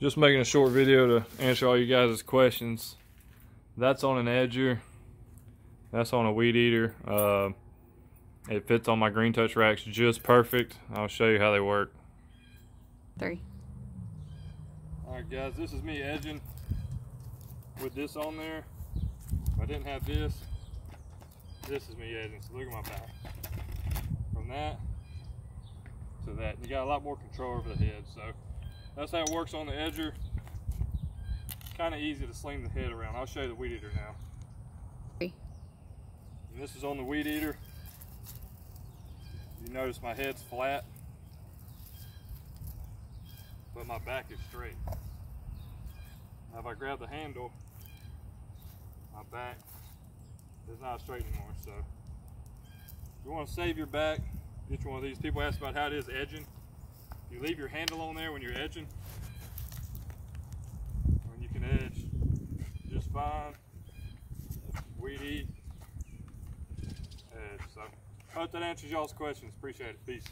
Just making a short video to answer all you guys' questions. That's on an edger. That's on a weed eater. Uh, it fits on my green touch racks just perfect. I'll show you how they work. Three. Alright guys, this is me edging with this on there. If I didn't have this, this is me edging. So look at my back. From that to that. You got a lot more control over the head. So that's how it works on the edger. Kind of easy to sling the head around. I'll show you the weed eater now. And this is on the weed eater. You notice my head's flat, but my back is straight. Now if I grab the handle, my back is not straight anymore. So if you want to save your back, get one of these. People ask about how it is edging. You leave your handle on there when you're edging, and you can edge just fine. Weed eat, edge. So hope that answers y'all's questions. Appreciate it. Peace.